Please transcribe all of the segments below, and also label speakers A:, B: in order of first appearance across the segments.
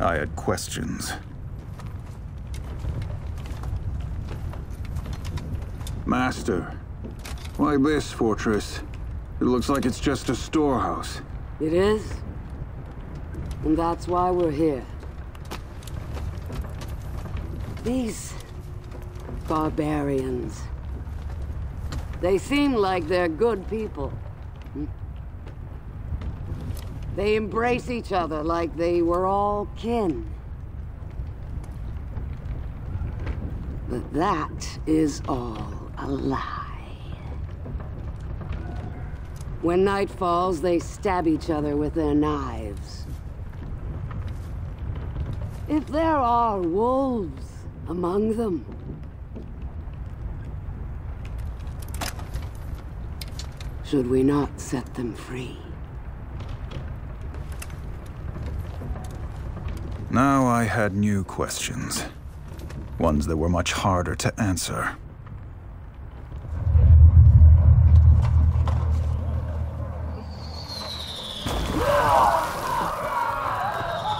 A: I had questions.
B: Master, why this fortress? It looks like it's just a storehouse.
C: It is. And that's why we're here. These... barbarians. They seem like they're good people. They embrace each other like they were all kin. But that is all a lie. When night falls, they stab each other with their knives. If there are wolves among them, should we not set them free?
A: Now I had new questions. Ones that were much harder to answer.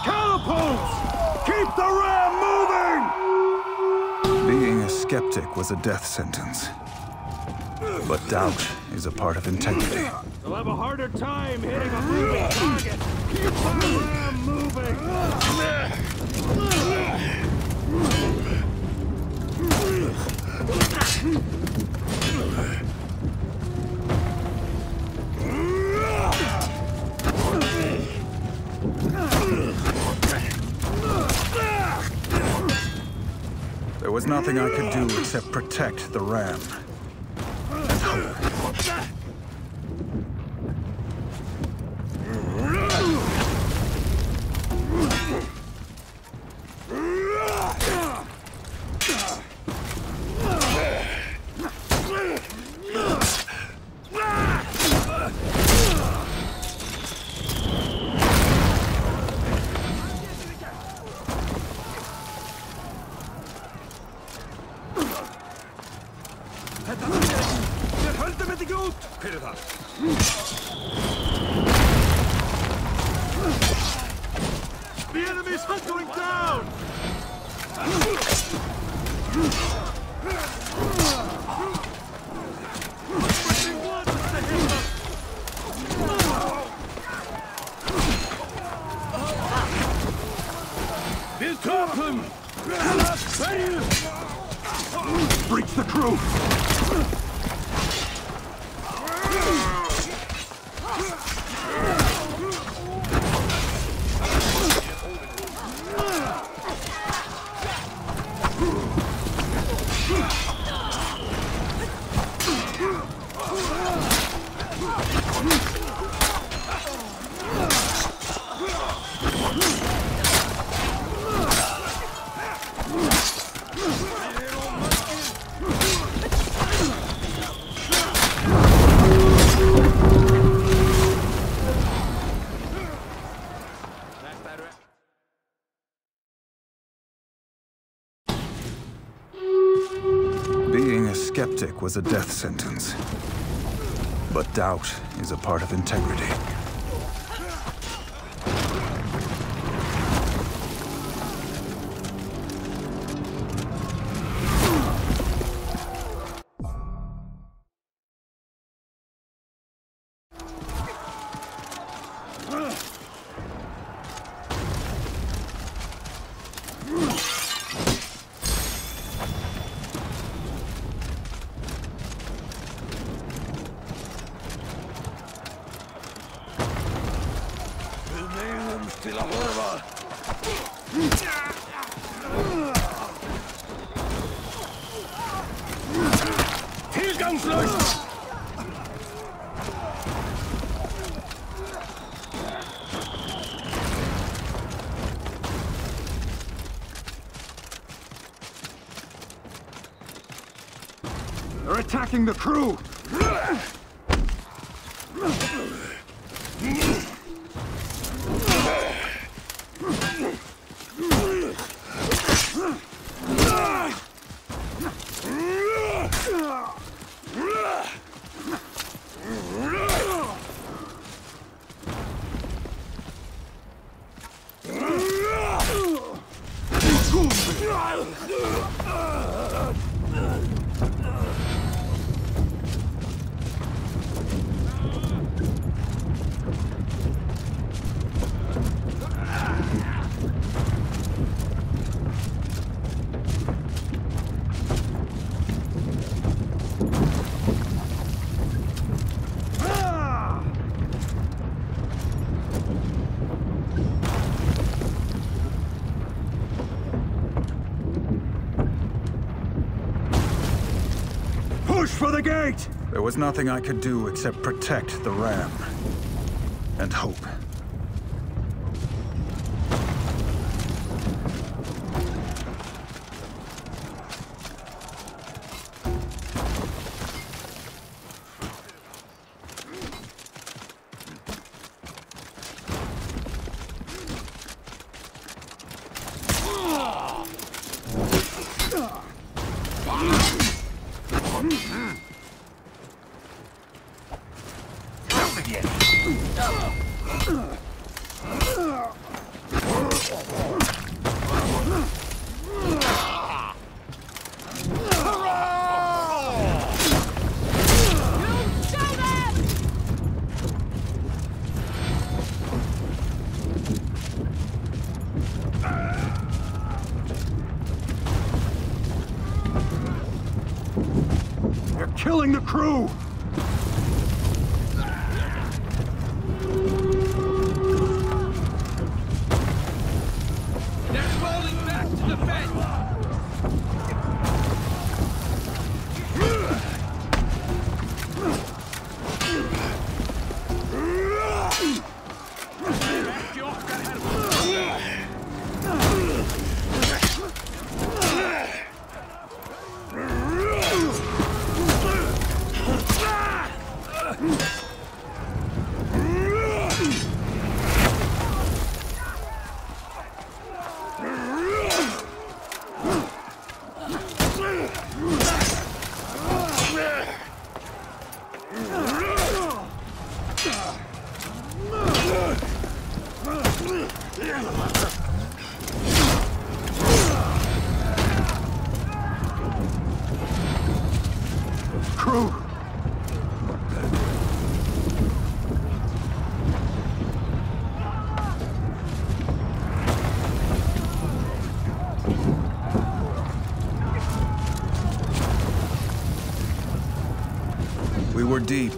D: Catapults! Keep the ram moving!
A: Being a skeptic was a death sentence. But doubt is a part of integrity.
D: They'll have a harder time hitting a moving target. Keep the ram moving!
A: There was nothing I could do except protect the ram. Skeptic was a death sentence. But doubt is a part of integrity.
B: The crew!
E: The gate!
A: There was nothing I could do except protect the ram. And hope.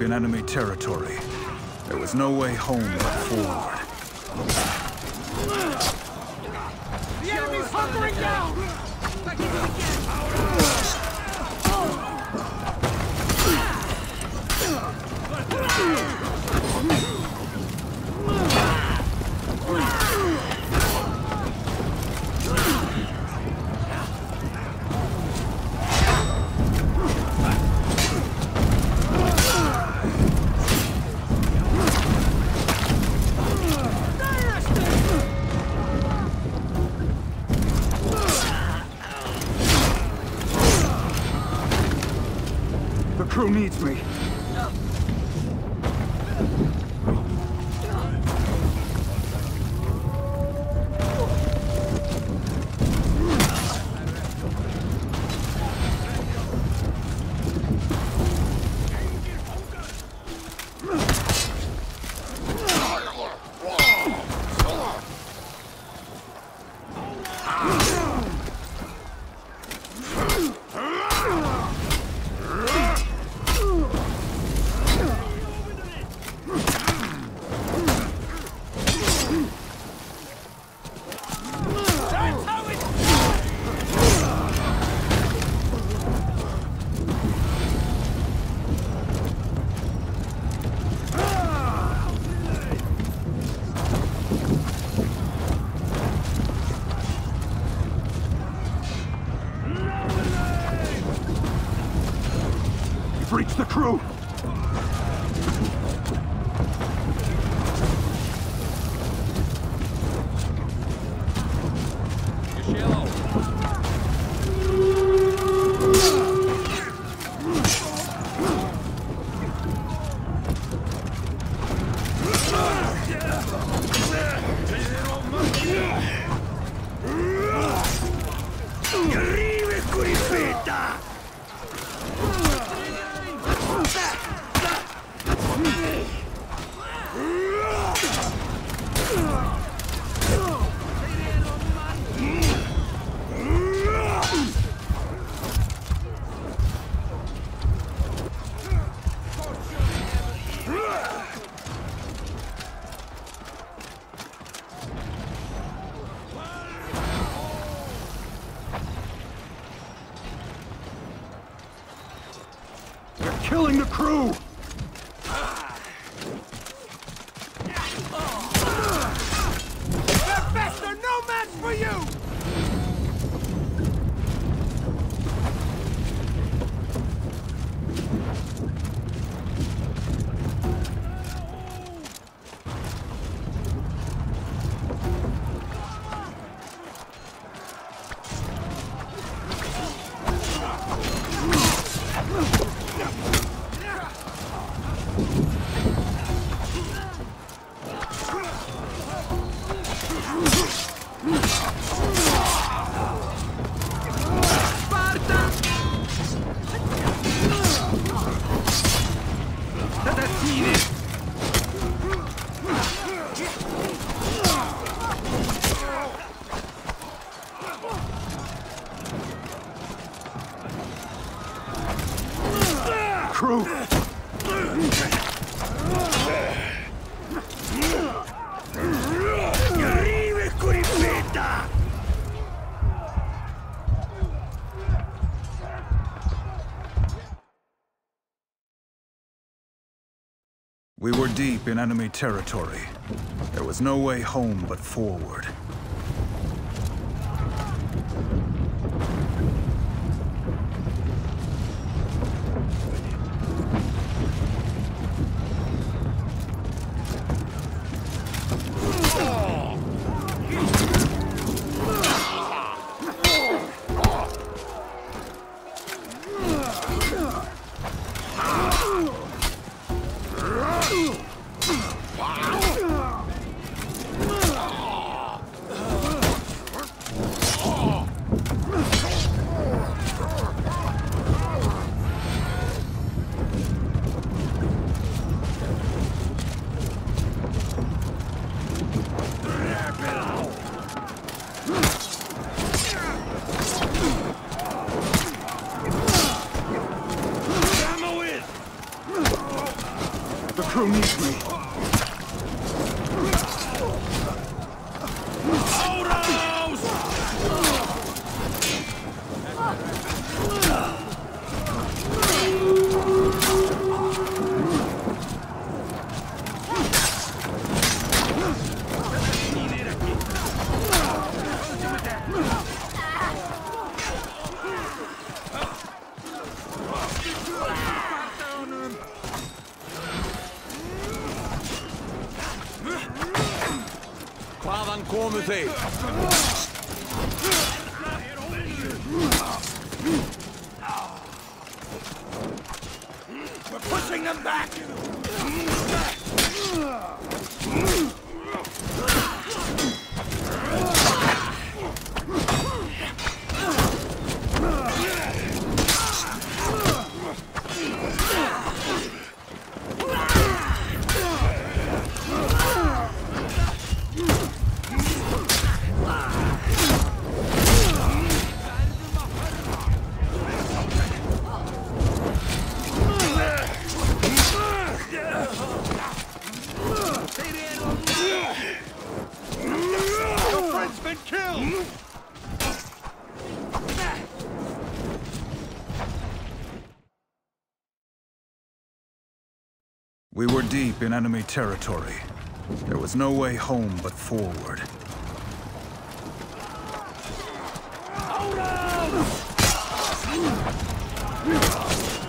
A: In enemy territory. There was no way home but forward.
D: Killing the crew!
A: Deep in enemy territory. There was no way home but forward. We were deep in enemy territory. There was no way home but forward.
D: Breach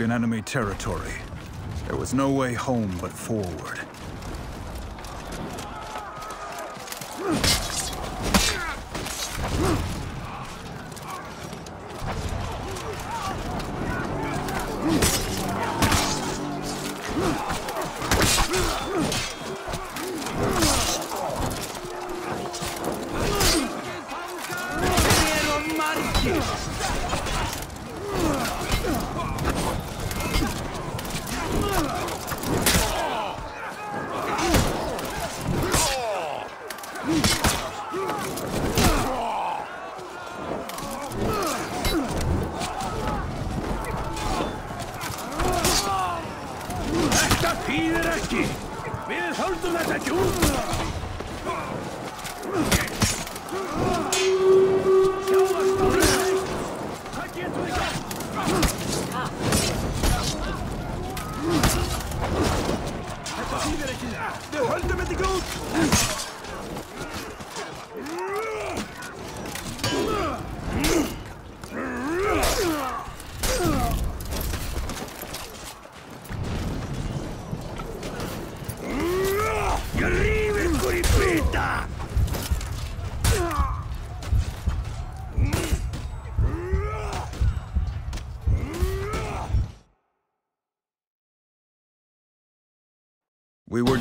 D: in enemy territory. There was no way home but forward.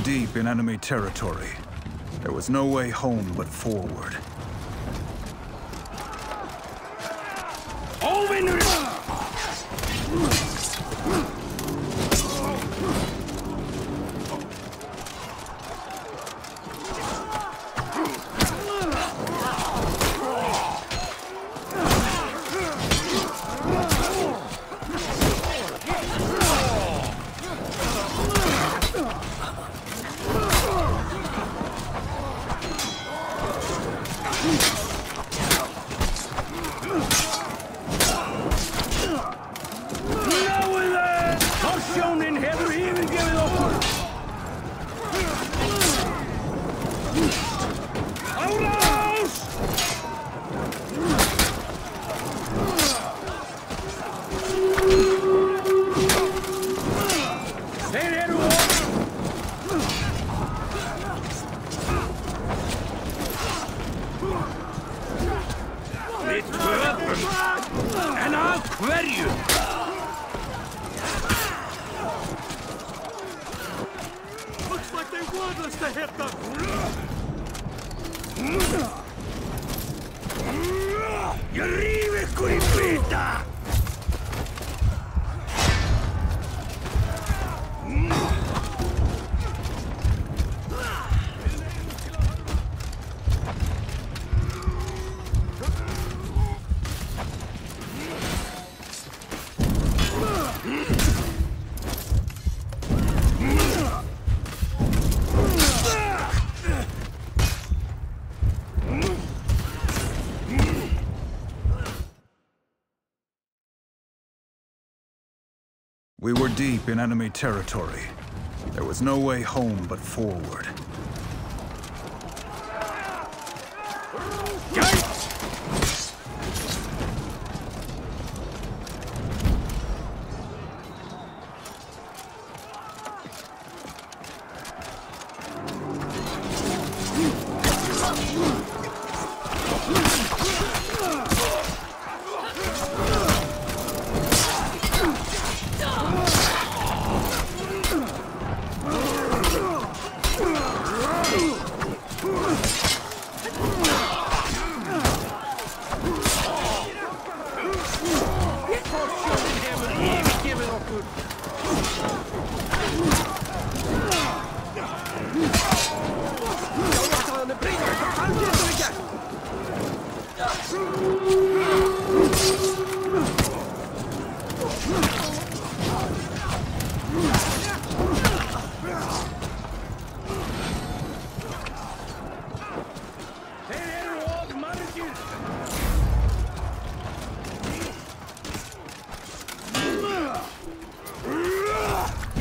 D: Deep in enemy territory. There was no way home but forward. We were deep in enemy territory. There was no way home but forward.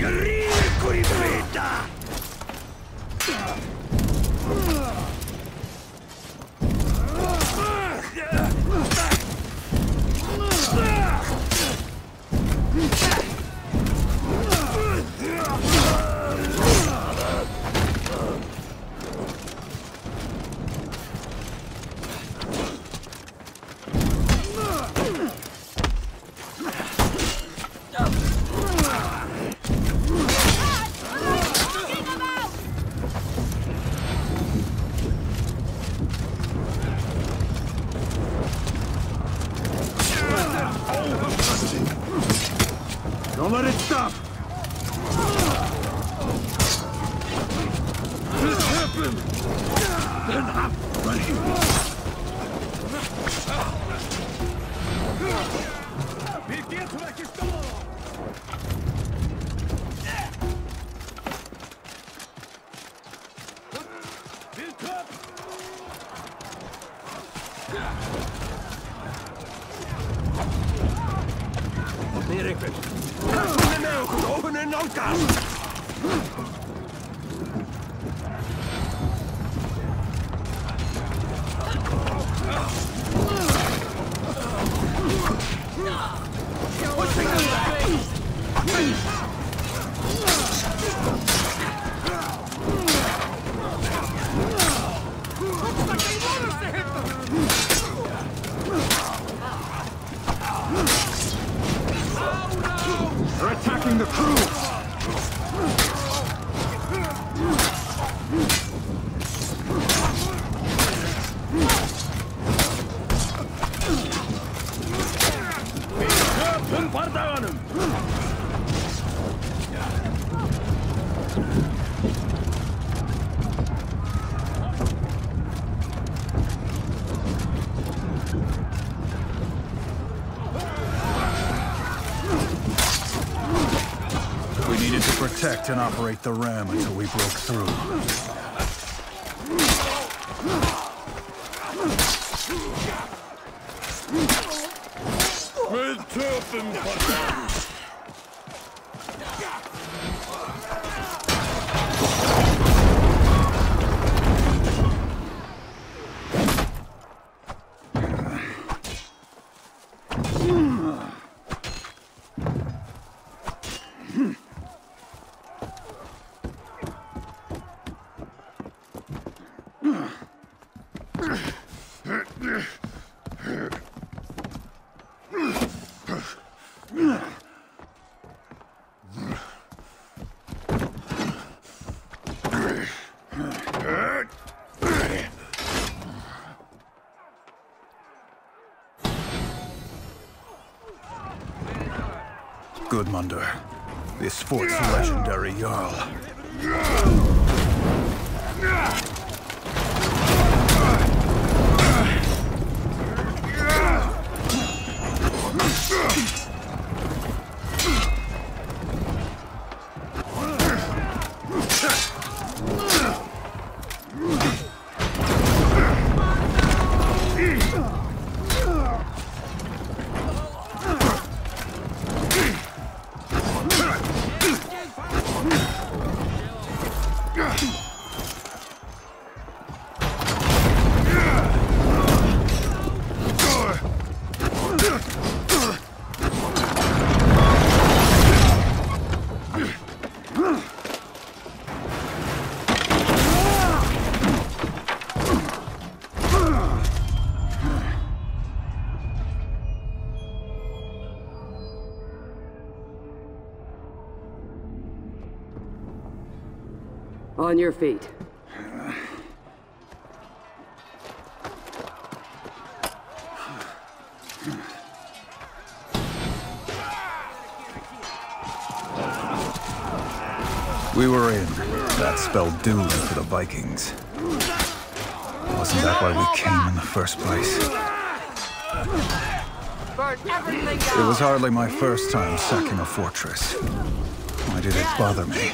A: Read and operate the ram until we broke through. This fort's legendary Jarl.
C: On your feet.
A: We were in. That spelled doom for the Vikings. Wasn't that why we came in the first place? It was hardly my first time sacking a fortress. Why did it bother me?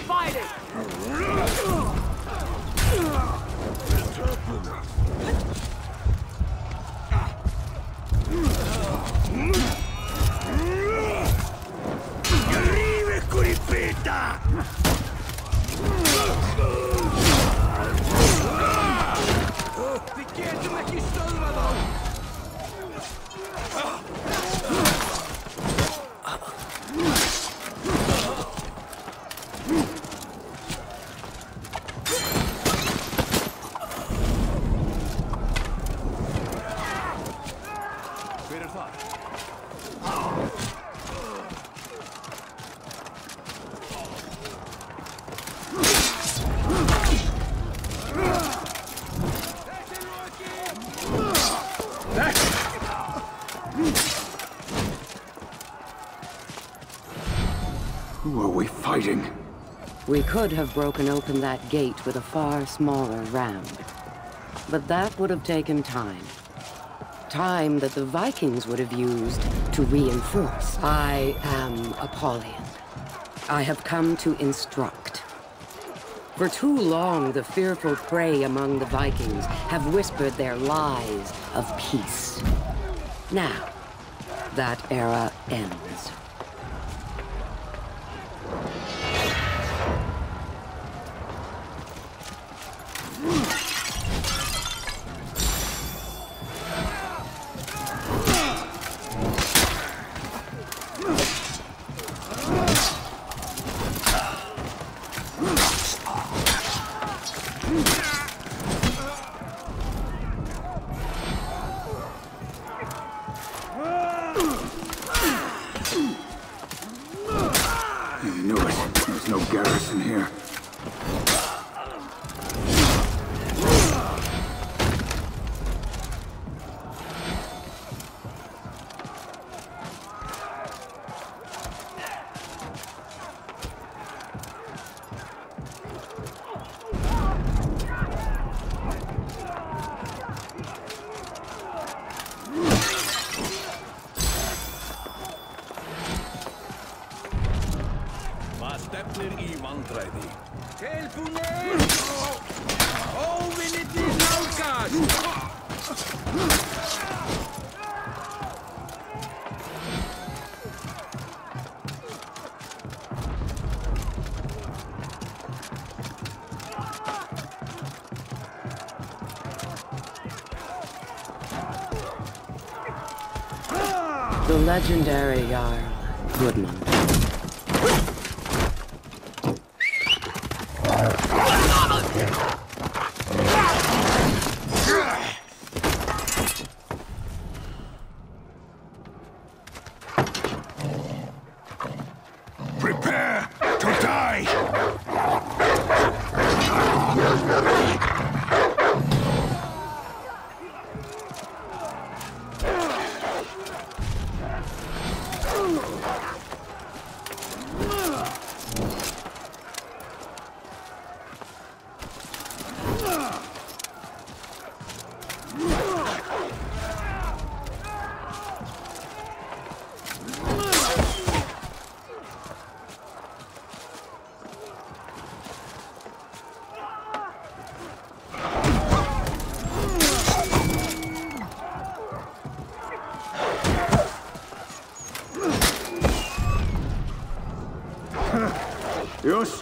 C: Could have broken open that gate with a far smaller ram. But that would have taken time. Time that the Vikings would have used to reinforce. I am Apollyon. I have come to instruct. For too long, the fearful prey among the Vikings have whispered their lies of peace. Now, that era ends. Legendary Jarl,
A: Gudmundr.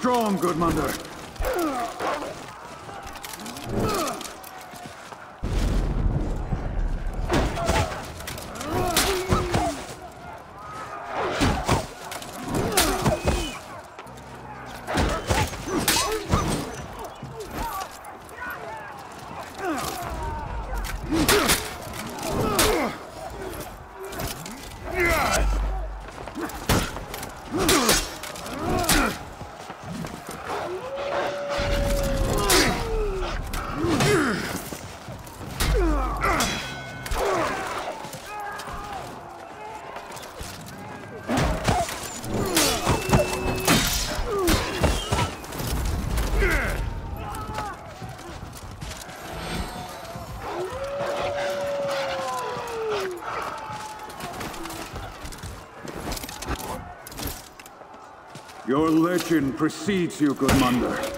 A: Strong, Gudmundr. Legend precedes you, Gudmundr.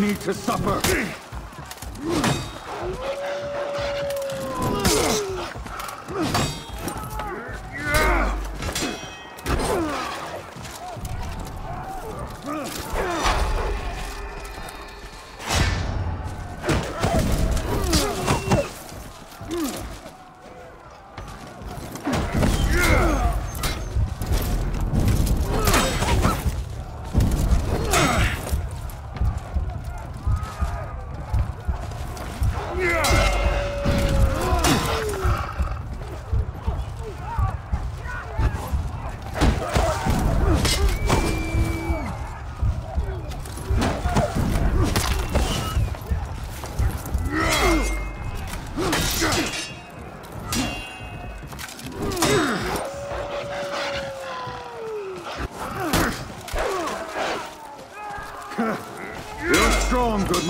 A: Need to suffer!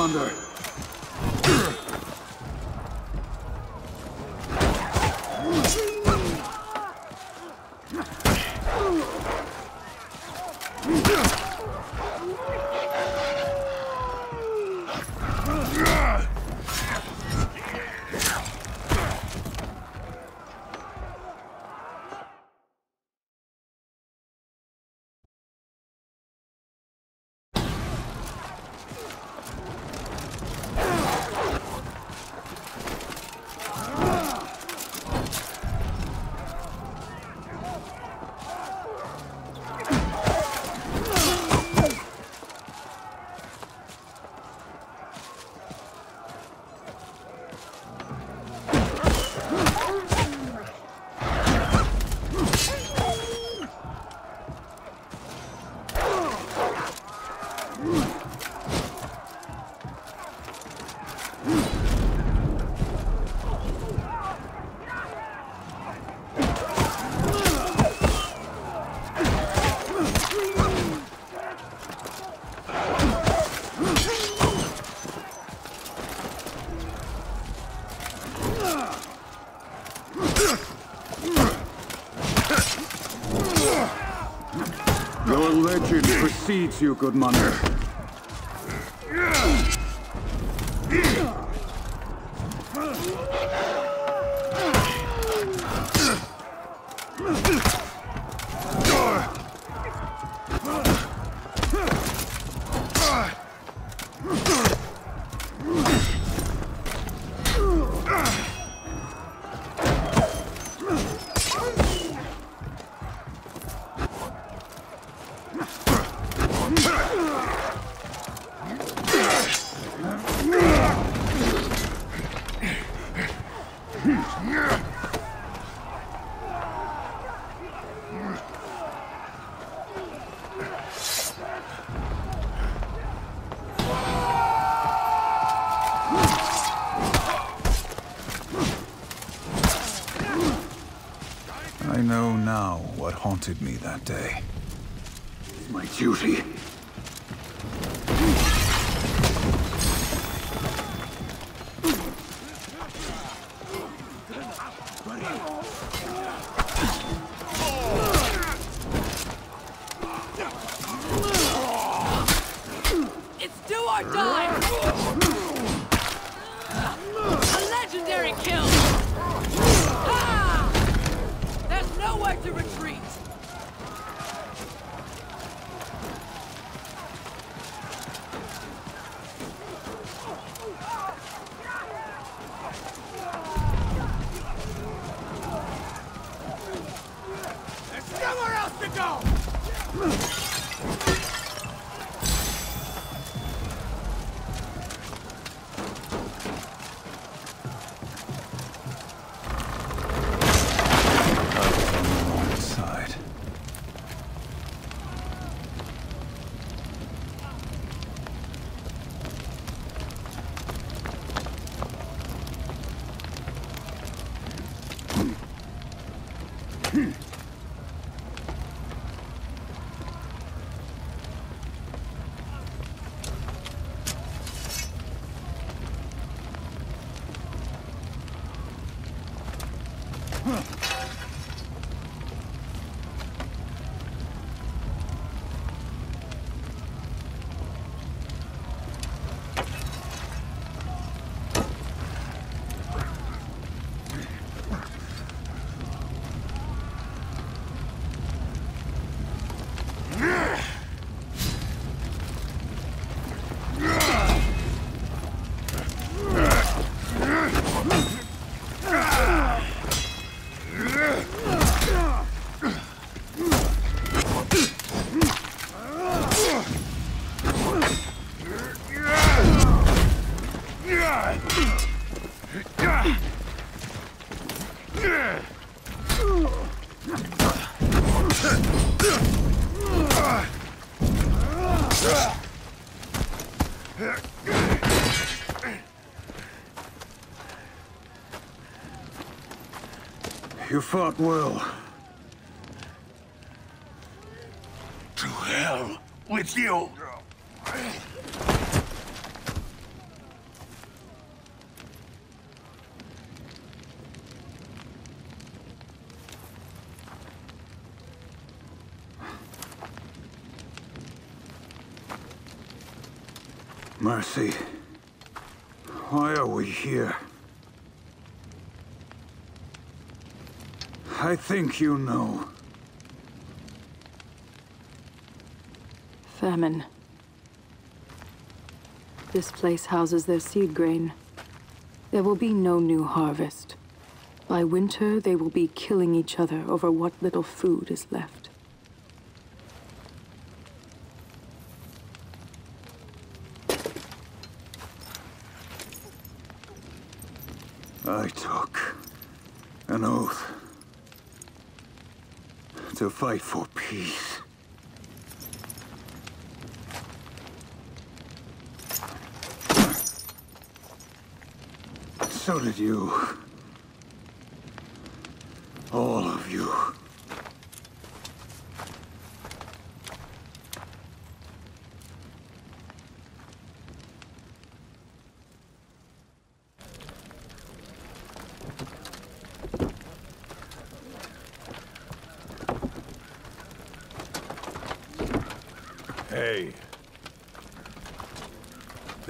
A: Strong, Gudmundr. Your legend precedes you, Gudmundr.
D: I know now what haunted me that day.
A: My duty.
F: Huh.
A: You fought well.
G: To hell with you!
A: Mercy. Why are we here? I think you know.
H: Famine. This place houses their seed grain. There will be no new harvest. By winter, they will be killing each other over what little food is left.
A: I took an oath to fight for peace. So did you. All of you.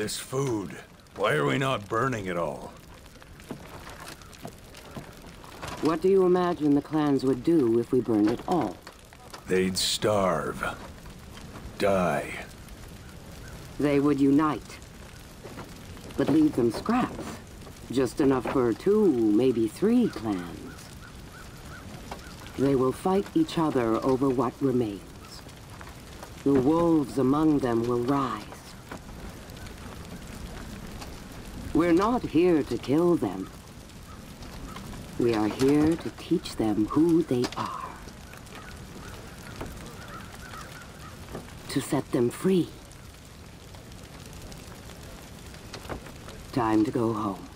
G: This food. Why are we not burning it all?
C: What do you imagine the clans would do if we burned it all?
G: They'd starve. Die.
C: They would unite. But leave them scraps. Just enough for two, maybe three clans. They will fight each other over what remains. The wolves among them will rise. We're not here to kill them. We are here to teach them who they are. To set them free. Time to go home.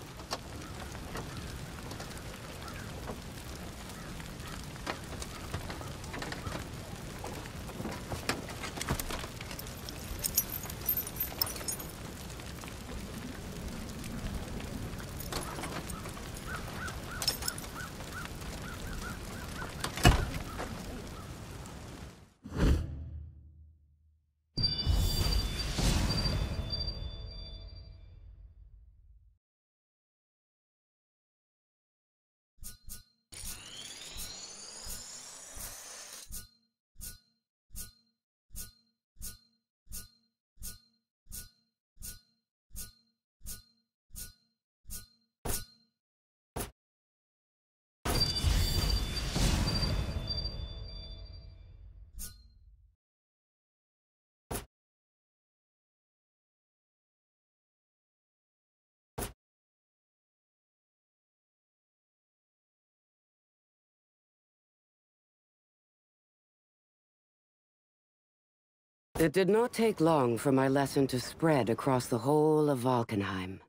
C: It did not take long for my lesson to spread across the whole of Valkenheim.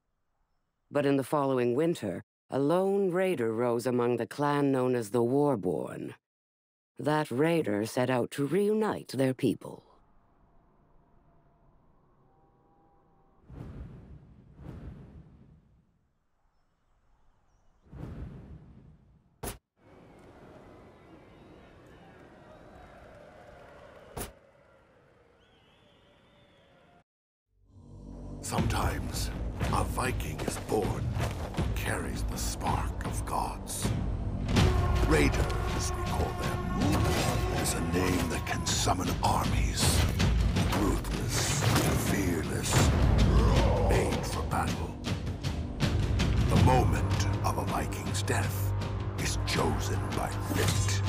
C: But in the following winter, a lone raider rose among the clan known as the Warborn. That raider set out to reunite their people.
I: Sometimes a Viking is born who carries the spark of gods. Raiders, we call them. Is a name that can summon armies. Ruthless, fearless, made for battle. The moment of a Viking's death is chosen by fate.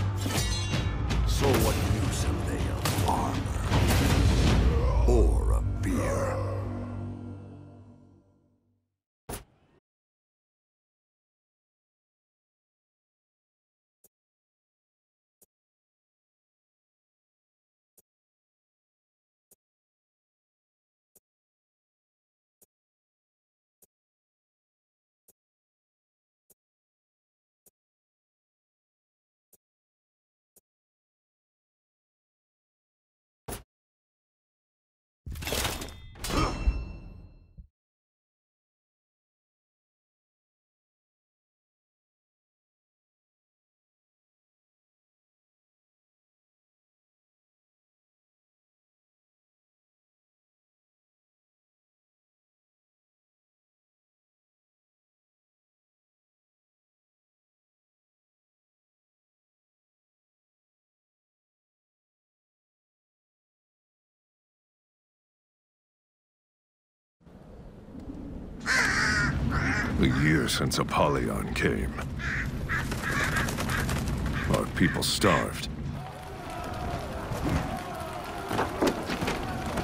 I: So what use have they of armor? Or A
G: year since Apollyon came. Our people starved.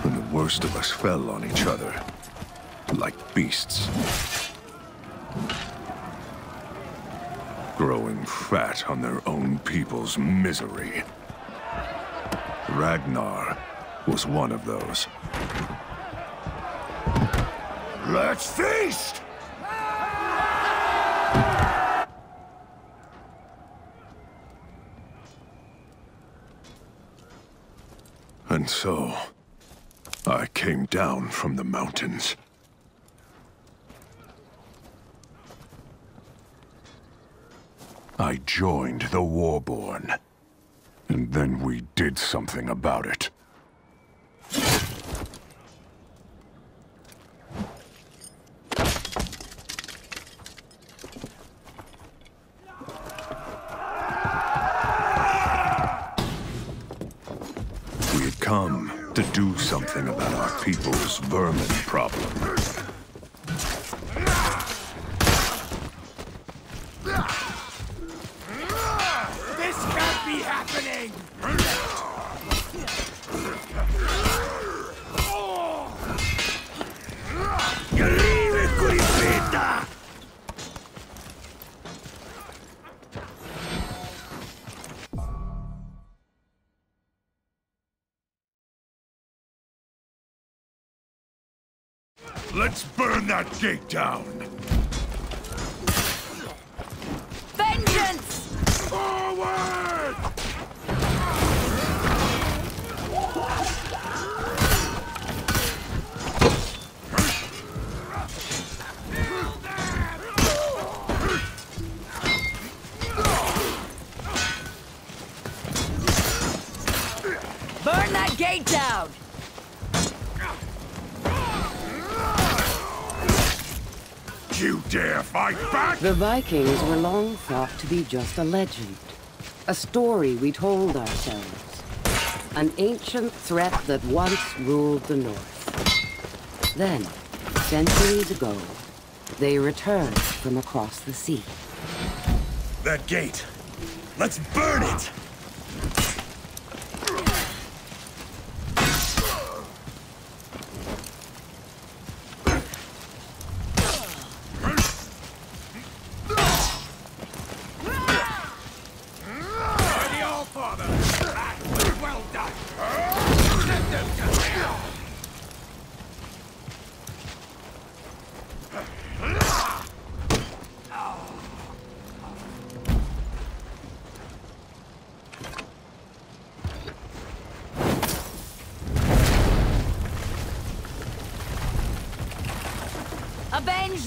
G: And the worst of us fell on each other. Like beasts. Growing fat on their own people's misery. Ragnar was one of those. Let's feast! And so, I came down from the mountains. I joined the Warborn. And then we did something about it. That gate down!
F: Vengeance!
G: Forward!
F: Burn that gate down!
G: You dare fight back?
C: The Vikings were long thought to be just a legend. A story we told ourselves. An ancient threat that once ruled the North. Then, centuries ago, they returned from across the sea.
G: That gate. Let's burn it!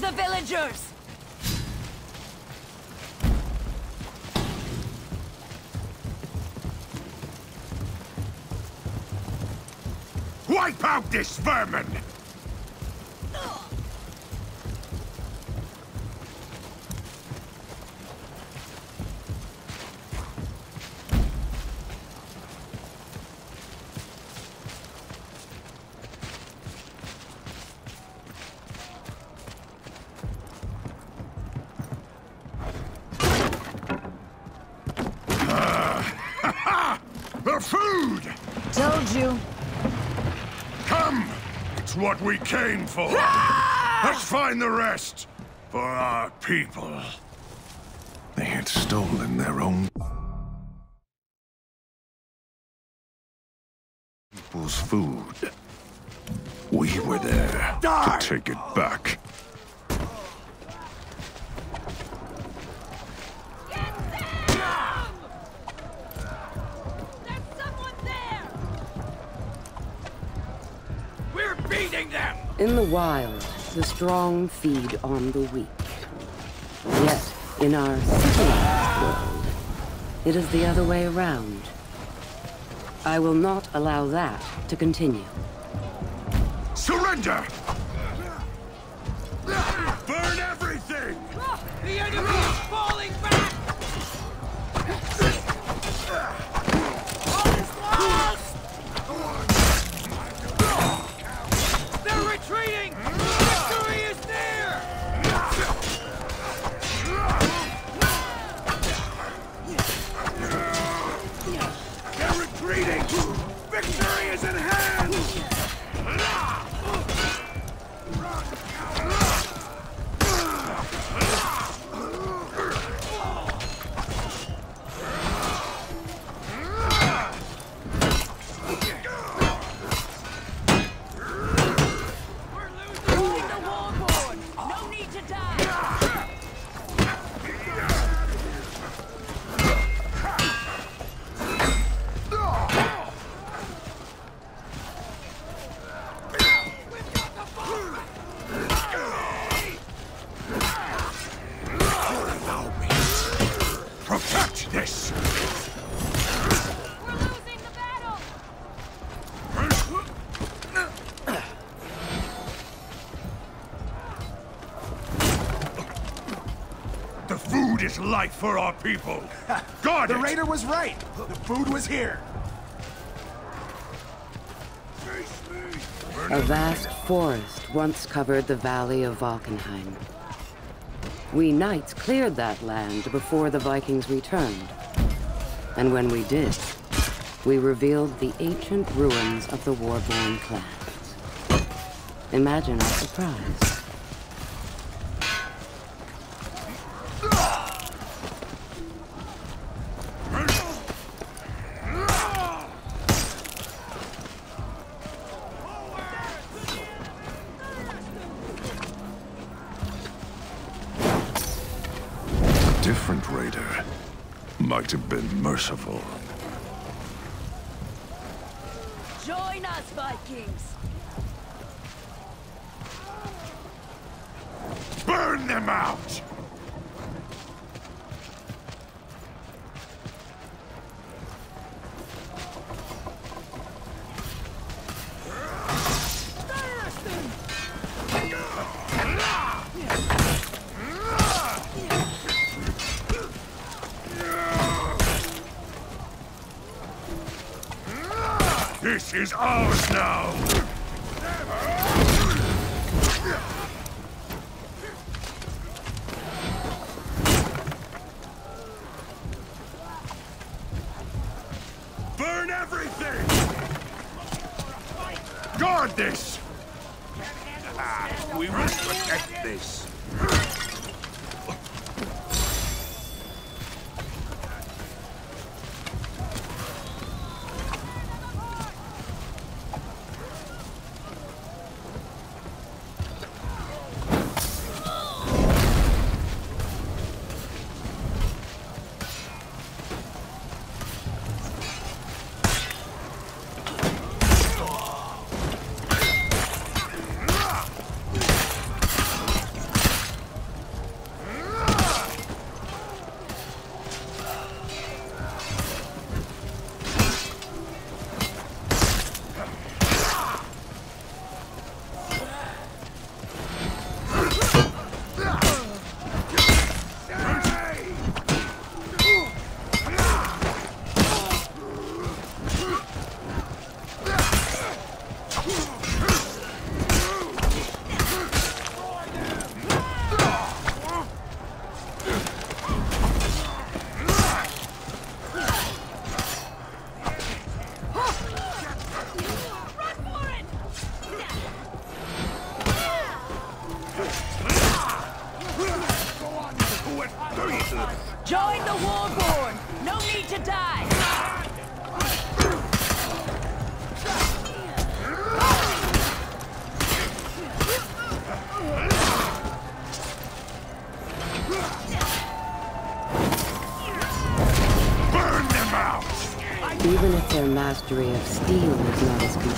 J: The
F: villagers!
G: Wipe out this vermin!
J: Food!
F: Told you.
J: Come! It's what we came for. Let's find the rest for our people. They had stolen their own people's food. We were there to take it back.
C: In the wild, the strong feed on the weak. Yet, in our civilized world, it is the other way around. I will not allow that to continue.
J: Surrender!
I: Is
J: life for our people. Guard
I: The
J: it!
I: raider was right. The food was here.
C: A vast forest once covered the valley of Valkenheim. We knights cleared that land before the Vikings returned. And when we did, we revealed the ancient ruins of the Warborn clans. Imagine our surprise.
J: Merciful. This is ours now! Burn everything! Guard this!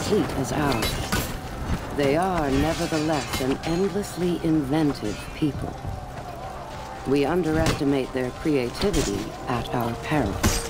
C: Complete as ours, they are nevertheless an endlessly inventive people. We underestimate their creativity at our peril.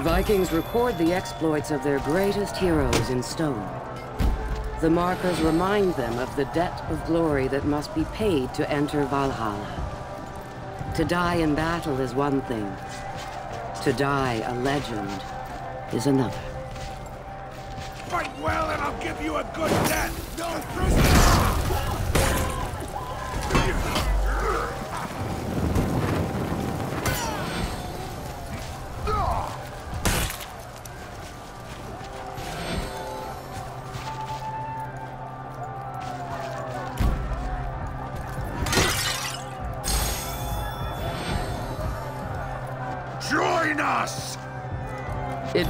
C: Vikings record the exploits of their greatest heroes in stone. The markers remind them of the debt of glory that must be paid to enter Valhalla. To die in battle is one thing. To die a legend is another.
I: Fight well and I'll give you a good death! No prisoner!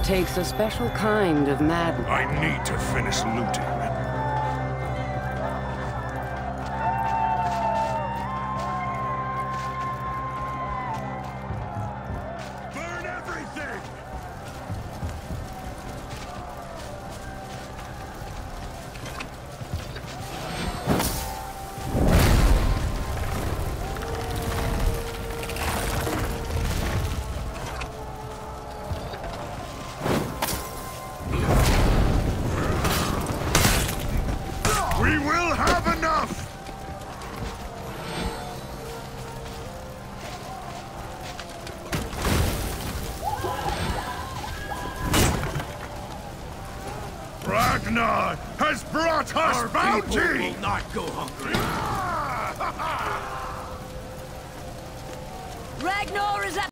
C: Takes a special kind of madness.
J: I need to finish looting.